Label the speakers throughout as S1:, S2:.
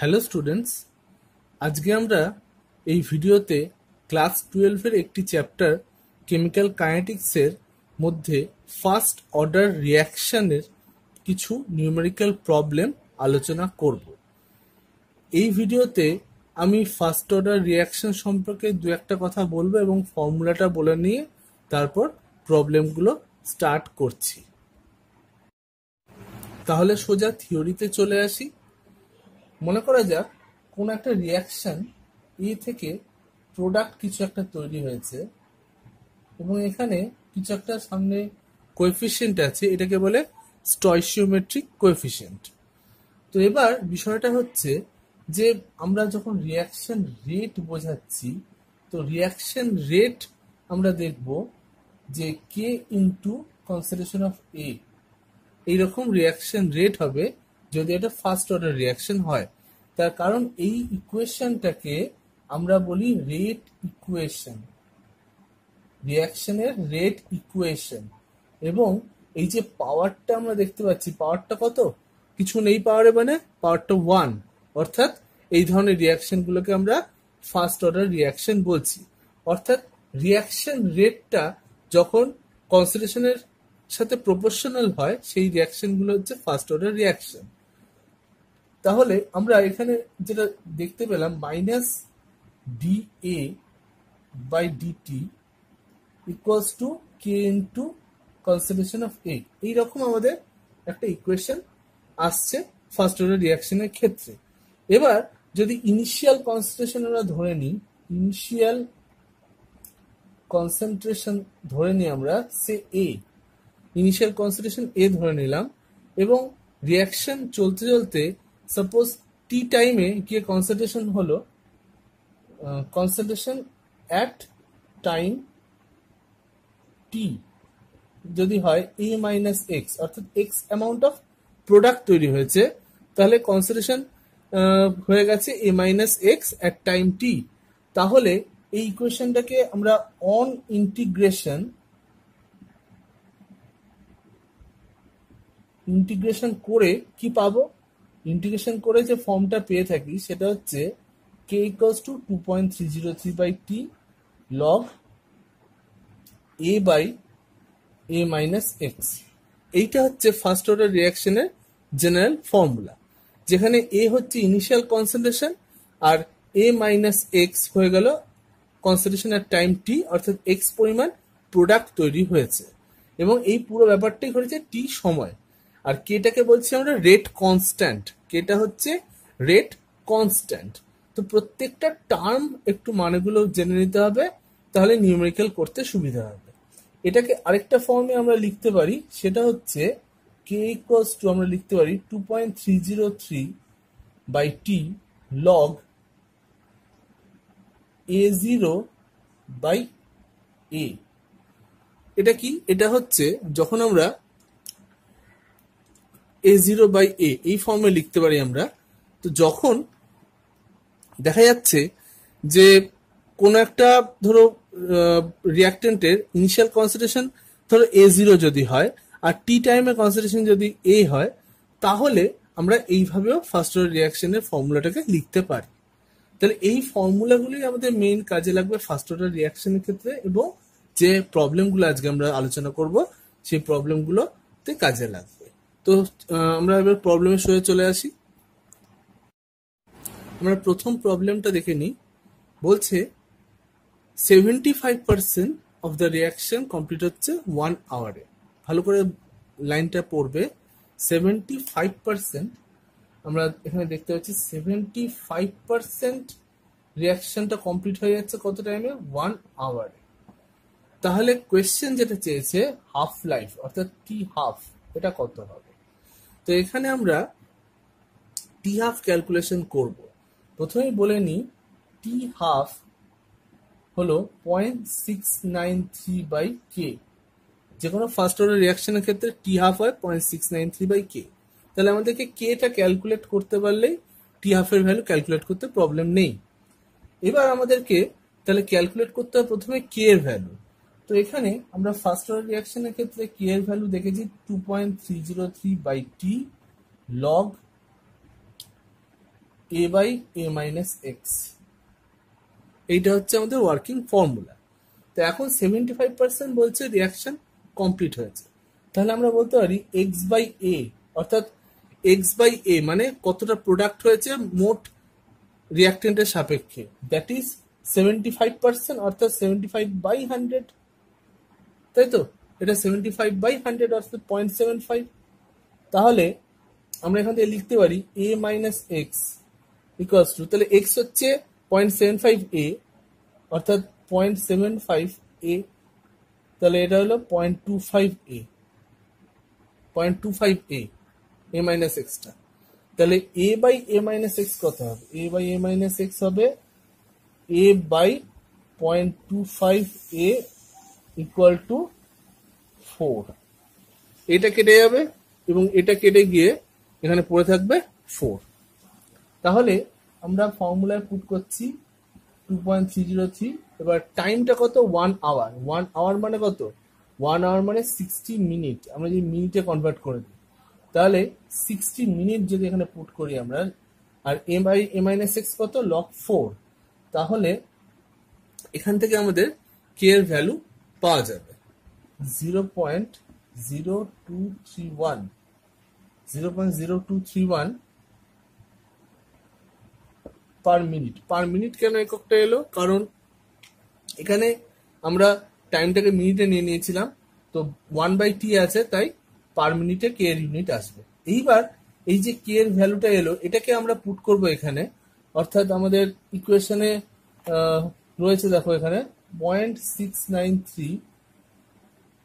S1: Hello students, আজকে আমরা এই ভিডিওতে ক্লাস টুয়েলভের একটি চ্যাপ্টার কেমিক্যাল কাইনেটিক্সের মধ্যে ফার্স্ট অর্ডার রিয়াকশনের কিছু নিউমেরিক্যাল প্রবলেম আলোচনা করব। এই ভিডিওতে আমি ফার্স্ট অর্ডার রিয়াকশন সম্পর্কে দু একটা কথা বলব এবং ফর্মুলাটা বলে নিয়ে তারপর প্রবলেমগুলো স্টার্ট করছি। তাহলে সোজা থিওরিতে চলে আসি। মনে করা যাক, কোন একটা রিয়াকশন এ থেকে প্রোডাক্ট কিছু একটা তৈরি হয়েছে এবং এখানে কিছু একটা সামনে কোএফিসিয়েন্ট আছে, এটাকে বলে স্টয়সিওমেট্রিক কোএফিসিয়েন্ট তো এবার বিষয়টা হচ্ছে যে আমরা যখন রিয়াকশন রেট বোঝাচ্ছি, তো রিয়াকশন রেট আমরা দেখব যে K into concentration of A এইরকম রিয়াকশন রেট হবে যদি এটা ফার্স্ট অর্ডার রিয়াকশন হয়, তার কারণ এই ইকুয়েশনটাকে আমরা বলি রেট ইকুয়েশন রিয়াকশনের রেট ইকুয়েশন এবং এই যে পাওয়ারটা আমরা দেখতে পাচ্ছি পাওয়ারটা কত? কিছু নেই পাওয়ারে মানে পাওয়ারটা ওয়ান অর্থাৎ এই ধরনের রিয়াকশনগুলোকে আমরা ফার্স্ট অর্ডার রিয়াকশন বলছি। অর্থাৎ রিয়াকশন রেটটা যখন কনসেন্ট্রেশনের সাথে প্রপোর্শনাল হয়, সেই রিয়াকশনগুলো হচ্ছে ফার্স্ট অর্ডার রিয়াকশন তাহলে আমরা এখানে যেটা দেখতে পেলাম minus D A by DT equals to K into concentration of A এইরকম আমাদের একটা ইকুয়েশন আসছে ফার্স্ট অর্ডার রিয়াকশনের ক্ষেত্রে। এবার যদি ইনিশিয়াল কনসেন্ট্রেশন আমরা ধরে নিই ইনিশিয়াল কনসেন্ট্রেশন ধরে নিই আমরা, সে এ ইনিশিয়াল কনসেন্ট্রেশন এ ধরে নিলাম এবং রিয়াকশন চলতে চলতে সাপোজ টি টাইমে গিয়ে কনসেন্ট্রেশন হলো কনসেন্ট্রেশন অ্যাট টাইম টি যদি হয় এ মাইনাস এক্স অর্থাৎ এক্স অ্যামাউন্ট অফ প্রোডাক্ট তৈরি হয়েছে, তাহলে কনসেন্ট্রেশন হয়ে গেছে A minus X at time T তাহলে এই ইকুয়েশনটাকে আমরা অন ইন্টিগ্রেশন ইন্টিগ্রেশন করে কি পাবো? ইন্টিগ্রেশন করে যে ফর্মটা পেয়ে থাকি, সেটা হচ্ছে K equals to two point three zero three by T log A by A minus X এইটা হচ্ছে ফার্স্ট অর্ডার রিয়াকশনের জেনারেল ফর্মুলা যেখানে এ হচ্ছে ইনিশিয়াল কনসেন্ট্রেশন আর এ মাইনাস এক্স হয়ে গেল কনসেন্ট্রেশন এর টাইম টি অর্থাৎ এক্স পরিমাণ প্রোডাক্ট তৈরি হয়েছে। এবং এই পুরো ব্যাপারটাই ঘটেছে টি সময়। আর কেটাকে বলছি আমরা? রেট কনস্ট্যান্ট কেটা হচ্ছে রেট কনস্ট্যান্ট তো প্রত্যেকটা টার্ম একটু মানেগুলো জেনে নিতে হবে, তাহলে নিউমেরিক্যাল করতে সুবিধা হবে। এটাকে আরেকটা ফর্মে আমরা লিখতে পারি, সেটা হচ্ছে কে ইকুয়ালস টু আমরা লিখতে পারি two point three zero three by T log A zero by A এটা কি? এটা হচ্ছে যখন আমরা এ জিরো বাই এ এই ফর্মে লিখতে পারি আমরা। তো যখন দেখা যাচ্ছে যে কোনো একটা, ধরো রিয়াক্টেন্টের ইনিশিয়াল কনসেন্ট্রেশন ধরো এ জিরো যদি হয়, আর টি টাইমের কনসেন্ট্রেশন যদি এ হয়, তাহলে আমরা এইভাবেও ফার্স্ট অর্ডার রিয়াকশনের ফর্মুলাটাকে লিখতে পারি। তাহলে এই ফর্মুলাগুলি আমাদের মেইন কাজে লাগবে ফার্স্ট অর্ডার রিয়াকশনের ক্ষেত্রে এবং যে প্রবলেমগুলো আজকে আমরা আলোচনা করব, সেই প্রবলেমগুলোতে কাজে লাগবে। তো আমরা এবার প্রবলেমের সঙ্গে চলে আসি। আমরা প্রথম প্রবলেমটা দেখে নিই। বলছে seventy five percent of the reaction complete হচ্ছে ওয়ান আওয়ারে ভালো করে লাইনটা পড়বে। সেভেন্টি ফাইভ পার্সেন্ট আমরা এখানে দেখতে পাচ্ছি সেভেন্টি ফাইভ পার্সেন্ট রিয়াকশনটা কমপ্লিট হয়ে যাচ্ছে কত টাইমে ওয়ান আওয়ারে তাহলে কোয়েশ্চেন যেটা চেয়েছে হাফ লাইফ অর্থাৎ টি হাফ এটা কত হবে? তো এখানে আমরা টি হাফ ক্যালকুলেশন করব। প্রথমেই বলে নিই টি হাফ হলো point six nine three by K যে কোনো ফার্স্ট অর্ডার রিয়াকশনের ক্ষেত্রে টি হাফ হয় point six nine three by K তাহলে আমাদেরকে কেটা ক্যালকুলেট করতে পারলেই টি হাফের ভ্যালু ক্যালকুলেট করতে প্রবলেম নেই। এবার আমাদেরকে তাহলে ক্যালকুলেট করতে হবে প্রথমে কে এর ভ্যালু তো এখানে আমরা ফার্স্ট অর্ডার রিয়াকশনের ক্ষেত্রে কে এর ভ্যালু দেখেছি two point three zero three by T log A by A minus X এইটা হচ্ছে আমাদের ওয়ার্কিং ফর্মুলা তো এখন সেভেন্টি ফাইভ পার্সেন্ট বলছে রিয়াকশন কমপ্লিট হয়েছে। তাহলে আমরা বলতে পারি এক্স বাই এ অর্থাৎ এক্স বাই এ মানে কতটা প্রোডাক্ট হয়েছে মোট রিয়াক্টেন্টের সাপেক্ষে। That is seventy five percent অর্থাৎ সেভেন্টি ফাইভ বাই হান্ড্রেড তাই তো এটা সেভেন্টি ফাইভ বাই হান্ড্রেড অর্থাৎ পয়েন্ট সেভেন ফাইভ তাহলে আমরা এখান থেকে লিখতে পারি A minus X equals to তাহলে এক্স হচ্ছে পয়েন্ট সেভেন ফাইভ এ অর্থাৎ পয়েন্ট সেভেন ফাইভ এ তাহলে এটা হলো point two five A point two five A A minus extra তাহলে A by A minus X কত হবে? A by A minus X হবে A by point two five A equal to four এটা কেটে যাবে এবং এটা কেটে গিয়ে এখানে পড়ে থাকবে ফোর তাহলে আমরা ফর্মুলায় পুট করছি two point three zero three এবার টাইমটা কত? ওয়ান আওয়ার ওয়ান আওয়ার মানে কত? ওয়ান আওয়ার মানে সিক্সটি মিনিট আমরা যদি মিনিটে কনভার্ট করে দিই। তাহলে সিক্সটি মিনিট যদি এখানে পুট করি আমরা, আর এম আই এম মাইনাস এক্স কত? লক ফোর তাহলে এখান থেকে আমাদের কে এর ভ্যালু পাওয়া যাবে। Zero point zero two three one zero point zero two three one per minute per minute কেন এককটা এলো? কারণ এখানে আমরা টাইমটাকে মিনিটে নিয়ে নিয়েছিলাম তো ওয়ান বাই টি আছে তাই পার মিনিটে কে এর ইউনিট আসবে। এইবার এই যে কে এর ভ্যালুটা এলো এটাকে আমরা পুট করব এখানে। অর্থাৎ আমাদের ইকুয়েশনে রয়েছে দেখো এখানে। Point six nine three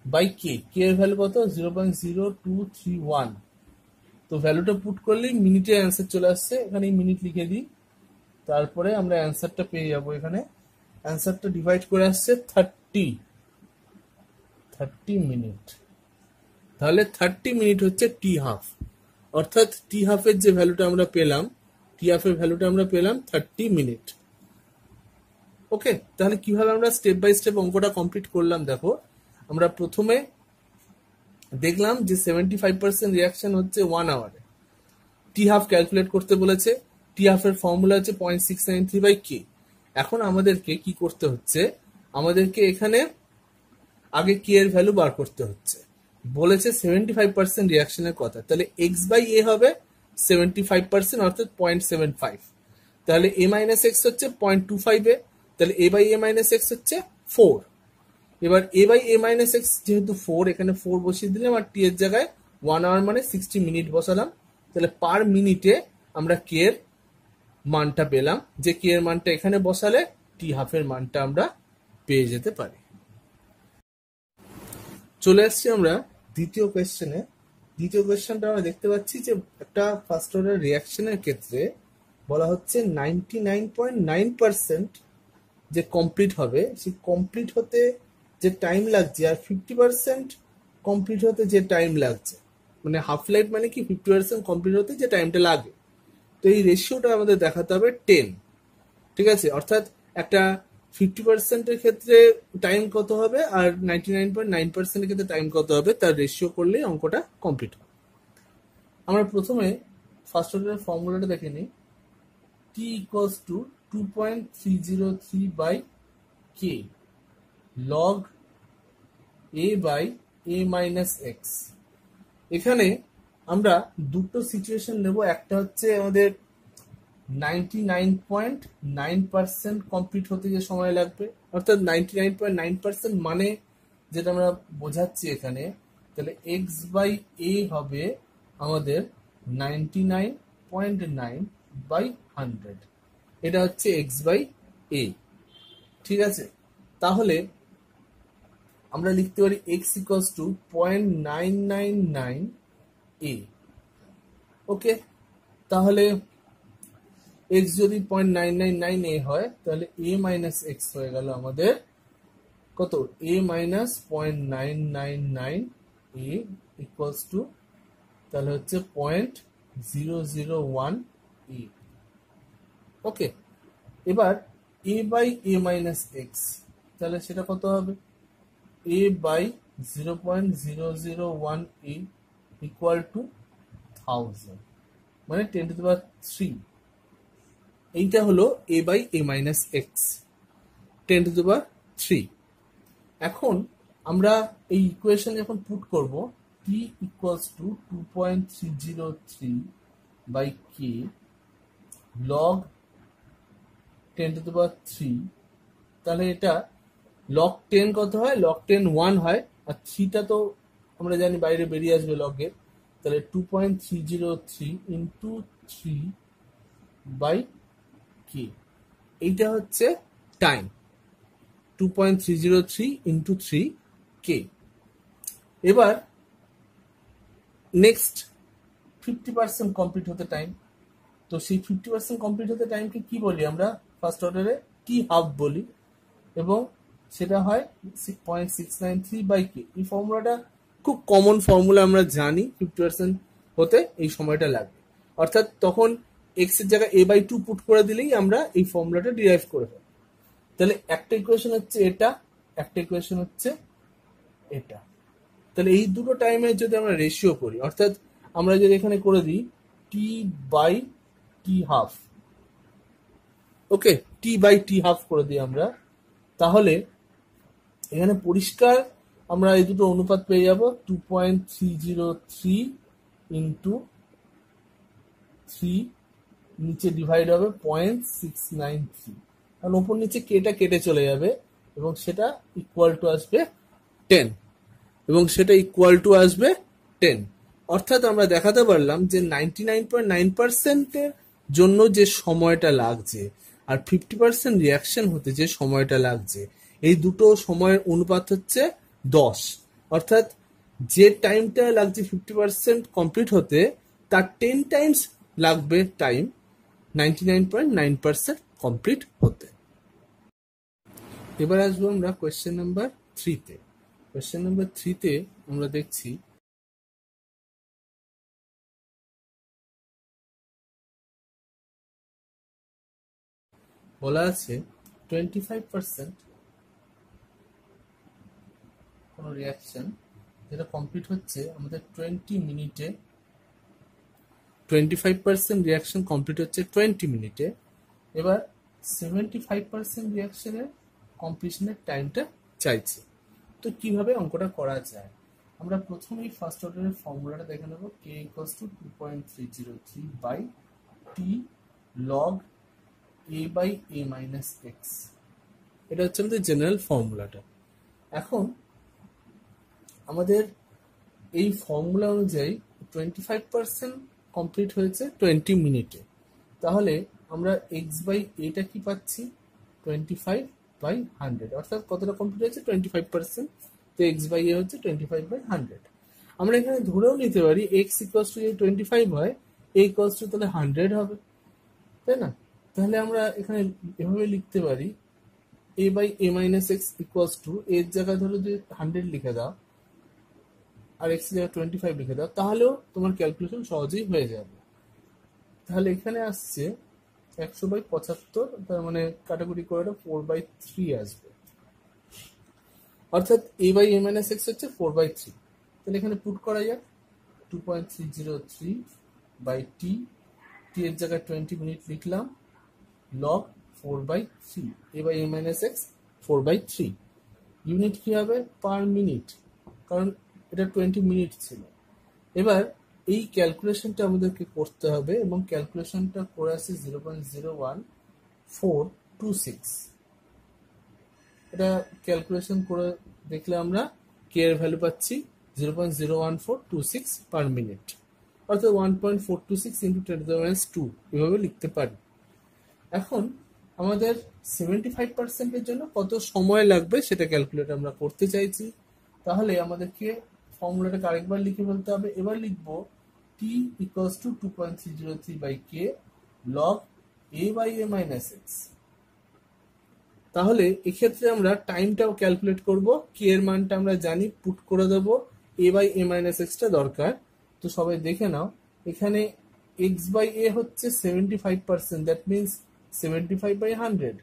S1: by K K এর ভ্যালু কত? Zero point zero two three one তো ভ্যালুটা পুট করলেই মিনিটে অ্যান্সার চলে আসছে। এখানে মিনিট লিখে দিই। তারপরে আমরা অ্যান্সারটা পেয়ে যাব এখানে। অ্যান্সারটা ডিভাইড করে আসছে থার্টি থার্টি মিনিট তাহলে থার্টি মিনিট হচ্ছে টি হাফ অর্থাৎ টি হাফের যে ভ্যালুটা আমরা পেলাম টি হাফের ভ্যালুটা আমরা পেলাম থার্টি মিনিট ওকে, তাহলে কীভাবে আমরা স্টেপ বাই স্টেপ অঙ্কটা কমপ্লিট করলাম? দেখো, আমরা প্রথমে দেখলাম যে সেভেন্টি ফাইভ পার্সেন্ট রিয়াকশন হচ্ছে ওয়ান আওয়ারে টি হাফ ক্যালকুলেট করতে বলেছে টি হাফের ফর্মুলা হচ্ছে point six nine three by K এখন আমাদেরকে কি করতে হচ্ছে? আমাদেরকে এখানে আগে কে এর ভ্যালু বার করতে হচ্ছে। বলেছে সেভেন্টি ফাইভ পার্সেন্ট রিয়াকশনের কথা। তাহলে এক্স বাই এ হবে সেভেন্টি ফাইভ পার্সেন্ট অর্থাৎ পয়েন্ট সেভেন ফাইভ তাহলে এ মাইনাস এক্স হচ্ছে পয়েন্ট টু ফাইভ এ। তাহলে A by A minus X হচ্ছে ফোর এবার A by A minus X যেহেতু ফোর এখানে ফোর বসিয়ে দিলাম, আর টি এর জায়গায় ওয়ান আওয়ার মানে সিক্সটি মিনিট বসালাম। তাহলে পার মিনিটে আমরা কে এর মানটা পেলাম। যে কে এর মানটা এখানে বসালে টি হাফের মানটা আমরা পেয়ে যেতে পারি। চলে আসছি আমরা দ্বিতীয় কোয়েশ্চেনে দ্বিতীয় কোয়েশ্চেনটা আমরা দেখতে পাচ্ছি যে একটা ফার্স্ট অর্ডার রিয়াকশনের ক্ষেত্রে বলা হচ্ছে ninety nine point nine percent যে কমপ্লিট হবে, সেই কমপ্লিট হতে যে টাইম লাগছে, আর ফিফটি পার্সেন্ট কমপ্লিট হতে যে টাইম লাগছে মানে হাফ লাইফ মানে কি ফিফটি পার্সেন্ট কমপ্লিট হতে যে টাইমটা লাগে। তো এই রেশিওটা আমাদের দেখাতে হবে টেন ঠিক আছে? অর্থাৎ একটা ফিফটি পার্সেন্টের ক্ষেত্রে টাইম কত হবে, আর নাইনটি নাইন পয়েন্ট নাইন পার্সেন্টের ক্ষেত্রে টাইম কত হবে, তার রেশিও করলেই অঙ্কটা কমপ্লিট হবে। আমরা প্রথমে ফার্স্ট অর্ডারের ফর্মুলাটা দেখে নিই। T equals to two point three zero three by k log a by a minus x এখানে আমরা দুটো সিচুয়েশন নেব। একটা হচ্ছে আমাদের ninety nine point nine percent complete হতে যে সময় লাগবে। অর্থাৎ ninety nine point nine percent মানে যেটা আমরা বোঝাচ্ছি এখানে, তাহলে এক্স বাই এ হবে আমাদের ninety nine point nine by hundred এটা হচ্ছে এক্স বাই এ ঠিক আছে? তাহলে আমরা লিখতে পারি x equals to point nine nine nine a okay তাহলে এক্স যদি point nine nine nine a হয়, তাহলে এ মাইনাস এক্স হয়ে গেল আমাদের কত? A minus point nine nine nine a equals to তাহলে হচ্ছে point zero zero one a okay এবার a by a minus x তাহলে সেটা কত হবে? A by zero point zero zero one a equal to thousand মানে ten to power three এইটা হলো a by a minus x ten to the three এখন আমরা এই ইকুয়েশন যখন পুট করব t equals to two point three zero three by k log ten to the three তাহলে এটা লগ টেন কত হয়? লগ টেন ওয়ান হয়। আর থ্রিটা তো আমরা জানি বাইরে বেরিয়ে আসবে লগের তাহলে two point three zero three into three by k এইটা হচ্ছে time two point three zero three into three k এবার নেক্সট ফিফটি পার্সেন্ট কমপ্লিট হতে টাইম তো সেই ফিফটি পার্সেন্ট কমপ্লিট হতে টাইমকে কি বলি আমরা? ফার্স্ট অর্ডারে টি হাফ বলি, এবং সেটা হয় point six nine three by k এই ফর্মুলাটা খুব কমন ফর্মুলা আমরা জানি ফিফটি পার্সেন্ট হতে এই সময়টা লাগবে। অর্থাৎ তখন এক্সের জায়গায় এ বাই টু পুট করে দিলেই আমরা এই ফর্মুলাটা ডিরাইভ করে ফেলব তাহলে একটা ইকুয়েশন হচ্ছে এটা, একটা ইকুয়েশন হচ্ছে এটা। তাহলে এই দুটো টাইমের যদি আমরা রেশিও করি, অর্থাৎ আমরা যদি এখানে করে দিই t by t half okay t by t half করে দিই আমরা। তাহলে এখানে পরিষ্কার আমরা এই দুটো অনুপাত পেয়ে যাব two point three zero three into three নিচে ডিভাইড হবে পয়েন্ট সিক্স নাইন থ্রি কারণ ওপর নিচে কেটা কেটে চলে যাবে এবং সেটা ইকুয়াল টু আসবে টেন এবং সেটা ইকুয়াল টু আসবে টেন অর্থাৎ আমরা দেখাতে পারলাম যে নাইনটি নাইন পয়েন্ট নাইন পার্সেন্টের জন্য যে সময়টা লাগছে আর ফিফটি পার্সেন্ট রিয়াকশন হতে যে সময়টা লাগছে। এই দুটো সময়ের অনুপাত হচ্ছে দশ। অর্থাৎ যে টাইমটা লাগছে ফিফটি পার্সেন্ট কমপ্লিট হতে, তার টেন টাইমস লাগবে time ninety nine point nine percent complete হতে। এবার আসব আমরা কোয়েশ্চেন নাম্বার থ্রিতে কোয়েশ্চেন নাম্বার থ্রিতে আমরা দেখছি বলা আছে টোয়েন্টি ফাইভ পার্সেন্ট কোনো রিয়াকশন যেটা কমপ্লিট হচ্ছে আমাদের টোয়েন্টি মিনিটে twenty five percent reaction complete হচ্ছে টোয়েন্টি মিনিটে। এবার সেভেন্টি ফাইভ পার্সেন্ট রিয়াকশনের কমপ্লিশনের টাইমটা চাইছে। তো কীভাবে অঙ্কটা করা যায়? আমরা প্রথমেই ফার্স্ট অর্ডারের ফর্মুলাটা দেখে নেব। K equals to two point three zero three by t log a by a minus x এটা হচ্ছে আমাদের জেনারেল ফর্মুলাটা এখন আমাদের এই ফর্মুলা অনুযায়ী টোয়েন্টি ফাইভ পার্সেন্ট কমপ্লিট হয়েছে টোয়েন্টি মিনিটে তাহলে আমরা এক্স বাই এটা কি পাচ্ছি? টোয়েন্টি ফাইভ বাই হান্ড্রেড অর্থাৎ কতটা কমপ্লিট হয়েছে? টোয়েন্টি ফাইভ পার্সেন্ট তো এক্স বাই এ হচ্ছে টোয়েন্টি ফাইভ বাই হান্ড্রেড আমরা এখানে ধরেও নিতে পারি এক্স ইকোয়াস টু যদি টোয়েন্টি ফাইভ হয় এ ইকোয়াস টু তাহলে হান্ড্রেড হবে। তাই না? তাহলে আমরা এখানে এভাবে লিখতে পারি a by a minus x equals to এর জায়গায় ধরো যদি হান্ড্রেড লিখে দাও, আর এক্স জায়গায় টোয়েন্টি ফাইভ লিখে দাও, তাহলেও তোমার ক্যালকুলেশন সহজেই হয়ে যাবে। তাহলে এখানে আসছে একশো বাই পঁচাত্তর, তার মানে কাটাকুটি করে ফোর বাই থ্রি আসবে। অর্থাৎ a by a minus x হচ্ছে ফোর বাই থ্রি তাহলে এখানে পুট করা যাক two point three zero three by t t এর জায়গায় টোয়েন্টি মিনিট লিখলাম। Log four by three a by a minus x four by three unit কী হবে? Per minute কারণ এটা টোয়েন্টি মিনিট ছিল। এবার এই ক্যালকুলেশনটা আমাদেরকে করতে হবে এবং ক্যালকুলেশনটা করে আসছে zero point zero one four two six এটা ক্যালকুলেশন করে দেখলে আমরা কে এর ভ্যালু পাচ্ছি zero point zero one four two six per minute অর্থাৎ one point four two six into ten to এভাবে লিখতে পারি। এখন আমাদের সেভেন্টি ফাইভ পার্সেন্টের জন্য কত সময় লাগবে সেটা ক্যালকুলেট আমরা করতে চাইছি। তাহলে আমাদেরকে ফর্মুলাটাকে আরেকবার লিখে ফেলতে হবে। এবার লিখব t equals to two point three zero three by k log a by a minus x তাহলে এক্ষেত্রে আমরা টাইমটাও ক্যালকুলেট করব। কে এর মানটা আমরা জানি পুট করে দেবো। এ বাই এ মাইনাস এক্সটা দরকার। তো সবাই দেখে নাও, এখানে এক্স বাই এ হচ্ছে seventy five percent that means seventy five by hundred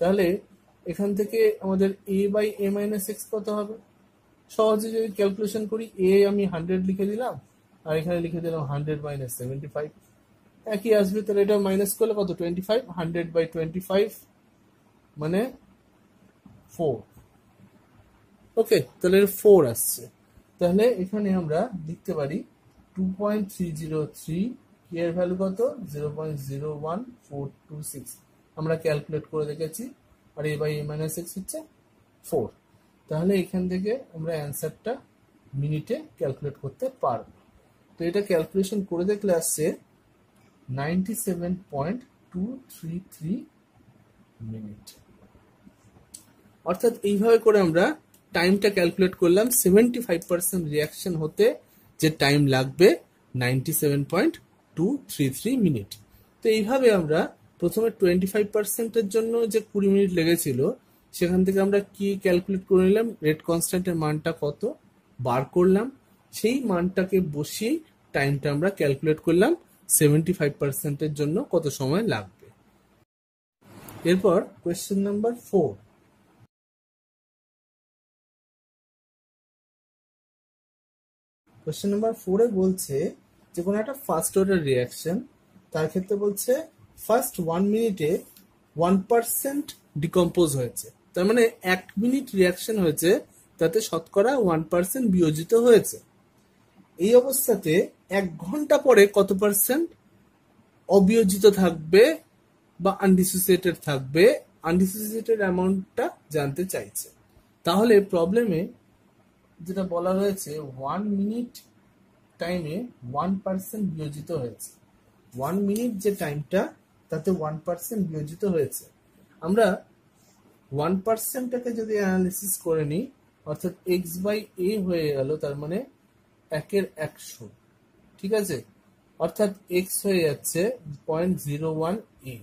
S1: তাহলে এখান থেকে আমাদের a by a minus x কত হবে? সহজে যদি ক্যালকুলেশন করি এ আমি হান্ড্রেড লিখে দিলাম, আর এখানে লিখে দিলাম হান্ড্রেড মাইনাস সেভেন্টি ফাইভ একই আসবে, তাহলে এটা মাইনাস করলে কত? Twenty five hundred by twenty five মানে ফোর ওকে তাহলে ফোর আসছে। তাহলে এখানে আমরা লিখতে পারি two point three zero three এর ভ্যালু কত? Zero point zero one four two six আমরা ক্যালকুলেট করে দেখেছি, আর a by a minus x হচ্ছে ফোর তাহলে এখান থেকে আমরা অ্যান্সারটা মিনিটে ক্যালকুলেট করতে পারব। তো এটা ক্যালকুলেশন করে দেখলে আসছে ninety seven point two three three minute অর্থাৎ এইভাবে করে আমরা টাইমটা ক্যালকুলেট করলাম সেভেন্টি ফাইভ পার্সেন্ট রিয়াকশন হতে যে টাইম লাগবে ninety seven point two three three minute তো এইভাবে আমরা প্রথমে টোয়েন্টি ফাইভ পার্সেন্টের জন্য যে কুড়ি মিনিট লেগেছিল, সেখান থেকে আমরা কি ক্যালকুলেট করে নিলাম? রেড কনস্ট্যান্টের মানটা কত? বার করলাম। সেই মানটাকে বসিয়েই টাইমটা আমরা ক্যালকুলেট করলাম সেভেন্টি ফাইভ পার্সেন্টের জন্য কত সময় লাগবে। এরপর question number four question number ফোরে বলছে যে কোনো একটা ফার্স্ট অর্ডার রিয়াকশন তার ক্ষেত্রে বলছে ফার্স্ট ওয়ান মিনিটে ওয়ান পার্সেন্ট ডিকম্পোজ হয়েছে। তার মানে এক মিনিট রিয়াকশন হয়েছে, তাতে শতকরা ওয়ান পার্সেন্ট বিয়োজিত হয়েছে। এই অবস্থাতে এক ঘণ্টা পরে কত পার্সেন্ট অবিয়োজিত থাকবে বা আনডিসোসিয়েটেড থাকবে আনডিসোসিয়েটেড অ্যামাউন্টটা জানতে চাইছে। তাহলে প্রবলেমে যেটা বলা রয়েছে ওয়ান মিনিট টাইমে ওয়ান পার্সেন্ট বিয়োজিত হয়েছে। ওয়ান মিনিট যে টাইমটা তাতে ওয়ান পার্সেন্ট বিয়োজিত হয়েছে। আমরা ওয়ান পার্সেন্টটাকে যদি অ্যানালিসিস করে নিই, অর্থাৎ এক্স বাই এ হয়ে গেল, তার মানে একের একশো। ঠিক আছে? অর্থাৎ এক্স হয়ে যাচ্ছে পয়েন্ট জিরো ওয়ান এ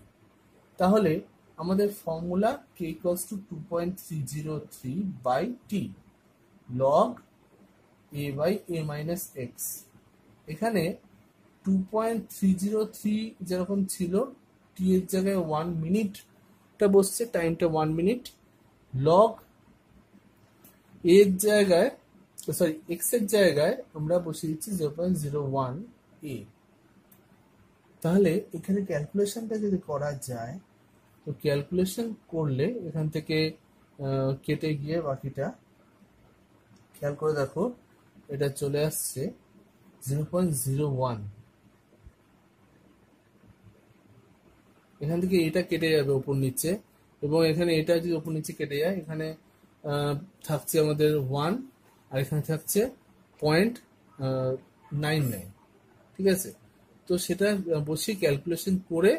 S1: তাহলে আমাদের formula k equals to two point three zero three by t log a by a minus x এখানে two point three zero three যেরকম ছিল টি এর জায়গায় ওয়ান মিনিটটা বসছে টাইমটা ওয়ান মিনিট লগ এর জায়গায় সরি এক্সের জায়গায় আমরা বসিয়ে দিচ্ছি zero point zero one a তাহলে এখানে ক্যালকুলেশনটা যদি করা যায়, তো ক্যালকুলেশন করলে এখান থেকে কেটে গিয়ে বাকিটা, খেয়াল করে দেখো। এটা চলে আসছে জিরো পয়েন্ট জিরো ওয়ান এখান থেকে এটা কেটে যাবে ওপর নিচে, এবং এখানে এটা যদি ওপর নিচে কেটে যায়, এখানে থাকছে আমাদের ওয়ান আর এখানে থাকছে পয়েন্ট নাইন নাইন ঠিক আছে? তো সেটা বসে ক্যালকুলেশন করে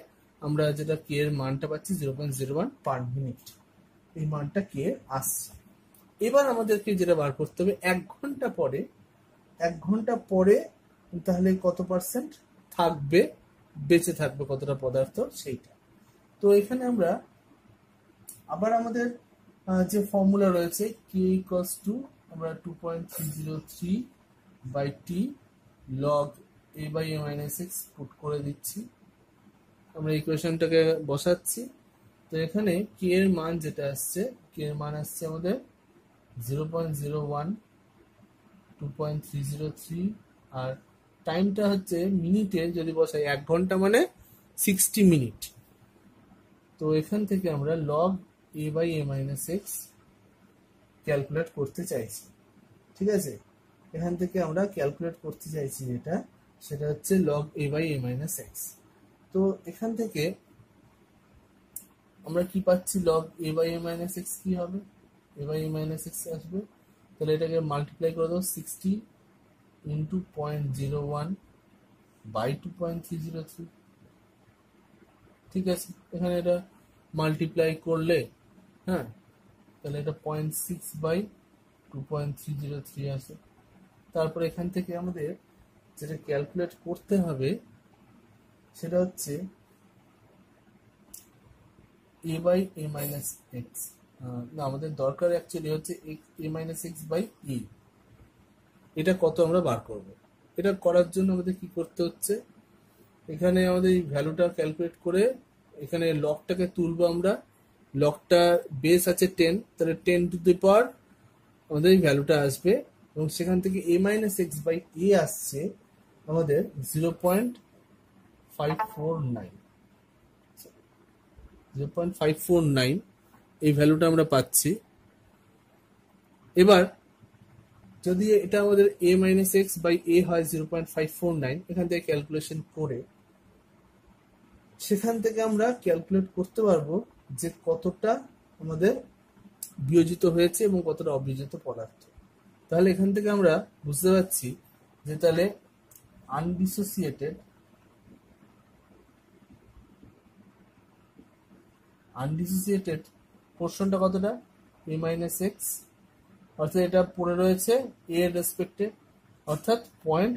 S1: আমরা যেটা কে এর মানটা পাচ্ছি zero point zero one per minute এই মানটা কে আসছে। এবার আমাদেরকে যেটা বার করতে হবে, এক ঘণ্টা পরে এক ঘণ্টা পরে তাহলে কত পার্সেন্ট থাকবে, বেঁচে থাকবে কতটা পদার্থ সেইটা। তো এখানে আমরা আবার আমাদের যে ফর্মুলা রয়েছে কে ইকস টু আমরা two point three zero three by t log a by a minus x put করে দিচ্ছি। আমরা ইকুয়েশনটাকে বসাচ্ছি। তো এখানে কে এর মান যেটা আসছে কে এর মান আসছে আমাদের zero point zero one two point three zero three আর টাইমটা হচ্ছে মিনিটে যদি বসাই এক ঘণ্টা মানে সিক্সটি মিনিট তো এখান থেকে আমরা log a by a minus x calculate করতে চাইছি। ঠিক আছে? এখান থেকে আমরা ক্যালকুলেট করতে চাইছি যেটা, সেটা হচ্ছে log a by a minus x তো এখান থেকে আমরা কি পাচ্ছি? Log a by a minus x কি হবে? A by a minus x আসবে। তাহলে এটাকে মাল্টিপ্লাই করে দাও sixty into point zero one by two point three zero three ঠিক আছে? এখানে এটা মাল্টিপ্লাই করলে হ্যাঁ? তাহলে এটা point six by two point three zero three আসে। তারপর এখান থেকে আমাদের যেটা ক্যালকুলেট করতে হবে, সেটা হচ্ছে a by a minus x না, আমাদের দরকার অ্যাকচুয়ালি হচ্ছে a minus x by e এটা কত আমরা বার করব। এটা করার জন্য আমাদের কি করতে হচ্ছে? এখানে আমাদের এই ভ্যালুটা ক্যালকুলেট করে এখানে লকটাকে তুলবো আমরা। লকটা বেস আছে টেন তাহলে টেন টু দি পাওয়ার আমাদের এই ভ্যালুটা আসবে এবং সেখান থেকে a minus x by a আসছে আমাদের zero point five four nine zero point five four nine এই ভ্যালুটা আমরা পাচ্ছি। এবার, যদি এটা আমাদের a minus x by a হয় zero point five four nine এখান থেকে ক্যালকুলেশন করে, সেখান থেকে আমরা ক্যালকুলেট করতে পারব যে কতটা আমাদের বিয়োজিত হয়েছে এবং কতটা অবিয়োজিত পদার্থ। তাহলে এখান থেকে আমরা বুঝতে পারছি যে তাহলে আনডিসোসিয়েটেড আনডিসোসিয়েটেড পোর্শনটা কতটা? এ মাইনাস এক্স অর্থাৎ এটা পড়ে রয়েছে এ এর রেসপেক্টে অর্থাৎ point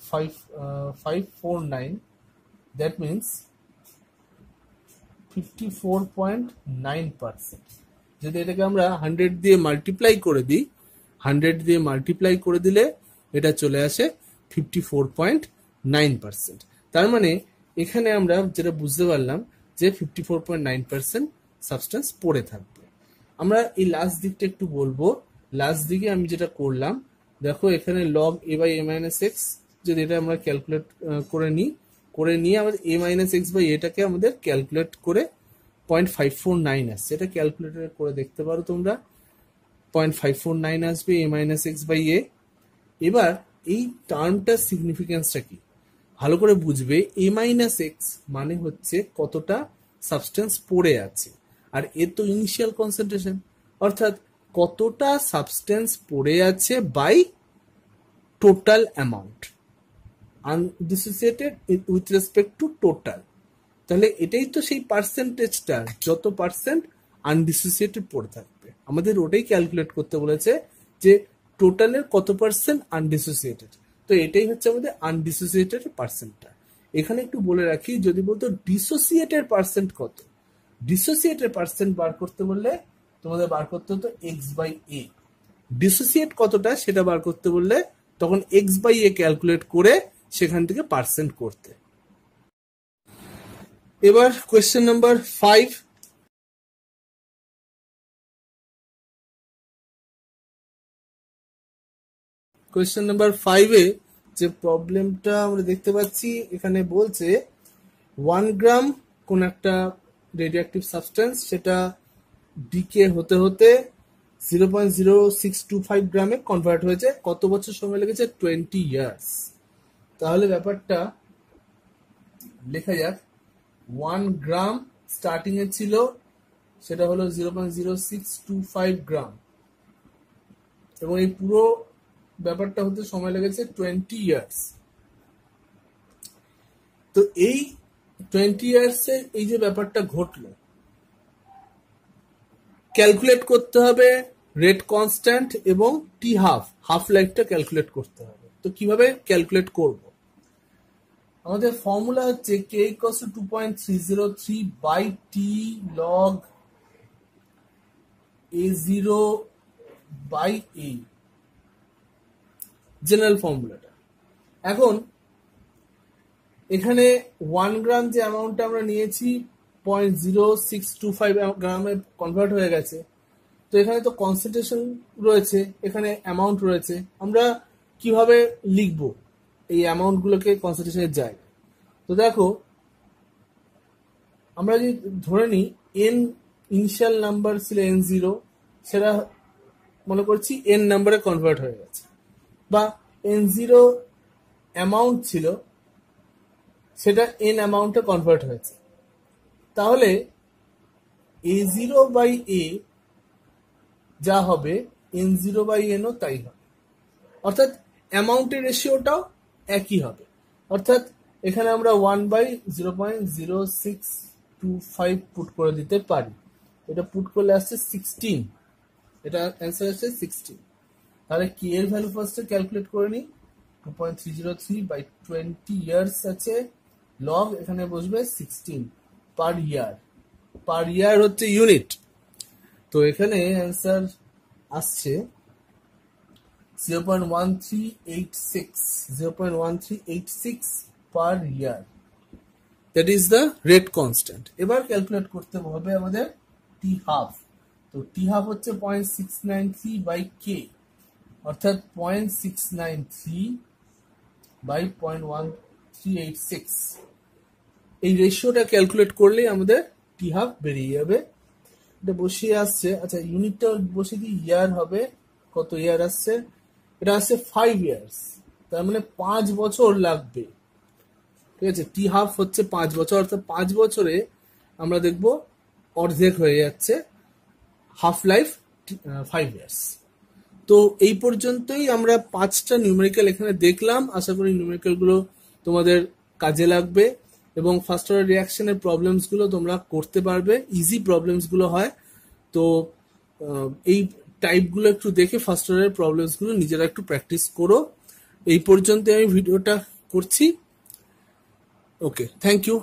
S1: five five four nine that means fifty four point nine percent যদি এটাকে আমরা হান্ড্রেড দিয়ে মাল্টিপ্লাই করে দিই হান্ড্রেড দিয়ে মাল্টিপ্লাই করে দিলে এটা চলে আসে fifty four point nine percent তার মানে এখানে আমরা যেটা বুঝতে পারলাম যে fifty four point nine percent substance পড়ে থাকবে। আমরা এই লাস্ট দিকটা একটু বলব। লাস্ট দিকে আমি যেটা করলাম, দেখো এখানে log a by a minus x যদি এটা আমরা ক্যালকুলেট করে নিই, করে নিয়ে আমাদের এ মাইনাস এক্স বাই এটাকে আমাদের ক্যালকুলেট করে পয়েন্ট ফাইভ ফোর নাইন আসছে। এটা ক্যালকুলেটর করে দেখতে পারো তোমরা। পয়েন্ট ফাইভ ফোর নাইন আসবে a minus x by a এবার এই টার্মটার সিগনিফিকেন্সটা কি? ভালো করে বুঝবে এ মাইনাস এক্স মানে হচ্ছে কতটা সাবস্টেন্স পড়ে আছে। আর এ তো ইনিশিয়াল কনসেন্ট্রেশন অর্থাৎ কতটা সাবস্টেন্স পড়ে আছে by total amount undissociated with respect to total তাহলে এটাই তো সেই পার্সেন্টেজটা যত পার্সেন্ট আনডিসোসিয়েটেড পড়ে থাকবে। আমাদের ওটাই ক্যালকুলেট করতে বলেছে যে টোটালের কত পার্সেন্ট আনডিসোসিয়েটেড তো এটাই হচ্ছে আমাদের আনডিসোসিয়েটেড পার্সেন্টটা এখানে একটু বলে রাখি, যদি বলতো ডিসোসিয়েটেড পার্সেন্ট কত? ডিসোসিয়েটেড পার্সেন্ট বার করতে বললে তোমাদের বার করতে হতো এক্স বাই এ ডিসোসিয়েট কতটা সেটা বার করতে বললে তখন এক্স বাই এ ক্যালকুলেট করে সেখান থেকে পার্সেন্ট করতে এবার question number five question number ফাইভে যে প্রবলেমটা আমরা দেখতে পাচ্ছি এখানে বলছে ওয়ান গ্রাম কোন একটা রেডিওঅ্যাক্টিভ সাবস্টেন্স সেটা ডিকে হতে হতে zero point zero six two five গ্রামে কনভার্ট হয়েছে। কত বছর সময় লেগেছে? টোয়েন্টি ইয়ার্স তাহলে ব্যাপারটা লেখা যাক। ওয়ান গ্রাম স্টার্টিং এ ছিল, সেটা হলো zero point zero six two five gram এবং এই পুরো ব্যাপারটা হতে সময় লেগেছে টোয়েন্টি ইয়ার্স তো এই টোয়েন্টি ইয়ার্সে এই যে ব্যাপারটা ঘটলো ক্যালকুলেট করতে হবে রেট কনস্ট্যান্ট এবং টি হাফ হাফ লাইফটা ক্যালকুলেট করতে হবে। তো কীভাবে ক্যালকুলেট করব? আমাদের ফর্মুলা হচ্ছে k equals two point three zero three by t log a zero by a general ফর্মুলাটা এখন এখানে ওয়ান গ্রাম যে অ্যামাউন্টটা আমরা নিয়েছি point zero six two five গ্রামে কনভার্ট হয়ে গেছে। তো এখানে তো কনসেন্ট্রেশন রয়েছে, এখানে অ্যামাউন্ট রয়েছে। আমরা কীভাবে লিখব এই অ্যামাউন্টগুলোকে কনসেন্ট্রেশনের জায়গায়? তো দেখো, আমরা যদি ধরে নিই এন ইনিশিয়াল নাম্বার ছিল এন জিরো সেটা মনে করছি এন নাম্বারে কনভার্ট হয়ে গেছে। বা এন জিরো অ্যামাউন্ট ছিল সেটা এন অ্যামাউন্টে কনভার্ট হয়েছে। তাহলে এ জিরো বাই এ যা হবে এন জিরো বাই এনও তাই হবে। অর্থাৎ অ্যামাউন্টের রেশিওটাও একই হবে। অর্থাৎ এখানে আমরা one by zero point zero six two five put করে দিতে পারি। এটা পুট করলে আসছে সিক্সটিন এটা অ্যান্সার আসছে সিক্সটিন তাহলে কি এর ভ্যালু ফার্স্টে ক্যালকুলেট করে নিই? Two point three zero three by twenty years আছে। লগ এখানে বসবে সিক্সটিন পার ইয়ার পার ইয়ার হচ্ছে ইউনিট তো এখানে অ্যান্সার আসছে zero point one three eight six zero point one three eight six per year that is the rate constant এবার calculate করতে হবে আমাদের টি হাফ তো টি হাফ হচ্ছে point six nine three by k অর্থাৎ point six nine three by point one eight six এই রেশিওটা calculate করলেই আমাদের টি হাফ? বেরিয়ে যাবে। এটা বসিয়ে আসছে। আচ্ছা ইউনিটটা বসিয়ে দিই ইয়ার হবে কত ইয়ার আসছে? এটা আসছে ফাইভ ইয়ার্স তার মানে পাঁচ বছর লাগবে। ঠিক আছে টি হাফ হচ্ছে পাঁচ বছর। অর্থাৎ পাঁচ বছরে আমরা দেখব অর্ধেক হয়ে যাচ্ছে হাফ লাইফ ফাইভ ইয়ার্স তো এই পর্যন্তই আমরা পাঁচটা নিউমেরিক্যাল এখানে দেখলাম। আশা করি নিউমেরিক্যালগুলো তোমাদের কাজে লাগবে এবং ফার্স্ট অর্ডার রিয়াকশনের প্রবলেমসগুলো তোমরা করতে পারবে। ইজি প্রবলেমসগুলো হয়। তো এই টাইপগুলো একটু দেখে ফার্স্ট অর্ডারের প্রবলেমসগুলো নিজেরা একটু প্র্যাকটিস করো। এই পর্যন্ত আমি ভিডিওটা করছি। Okay thank you